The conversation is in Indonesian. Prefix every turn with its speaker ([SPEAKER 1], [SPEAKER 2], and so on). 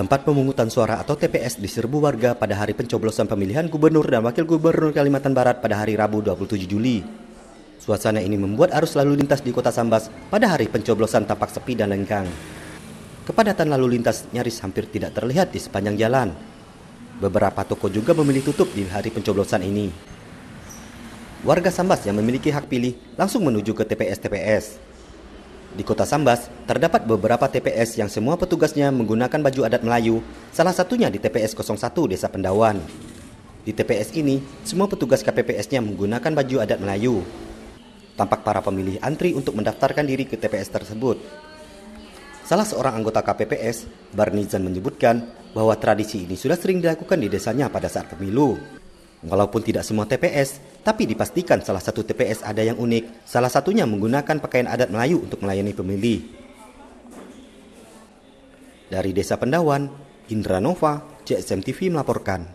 [SPEAKER 1] Tempat pemungutan suara atau TPS diserbu warga pada hari pencoblosan pemilihan gubernur dan wakil gubernur Kalimantan Barat pada hari Rabu 27 Juli. Suasana ini membuat arus lalu lintas di kota Sambas pada hari pencoblosan tampak sepi dan lengkang. Kepadatan lalu lintas nyaris hampir tidak terlihat di sepanjang jalan. Beberapa toko juga memilih tutup di hari pencoblosan ini. Warga Sambas yang memiliki hak pilih langsung menuju ke TPS-TPS. Di kota Sambas, terdapat beberapa TPS yang semua petugasnya menggunakan baju adat Melayu, salah satunya di TPS 01 Desa Pendawan. Di TPS ini, semua petugas KPPS-nya menggunakan baju adat Melayu. Tampak para pemilih antri untuk mendaftarkan diri ke TPS tersebut. Salah seorang anggota KPPS, Barnizan menyebutkan bahwa tradisi ini sudah sering dilakukan di desanya pada saat pemilu. Walaupun tidak semua TPS, tapi dipastikan salah satu TPS ada yang unik, salah satunya menggunakan pakaian adat Melayu untuk melayani pemilih. Dari Desa Pendawan, Indra Nova, CSM TV melaporkan.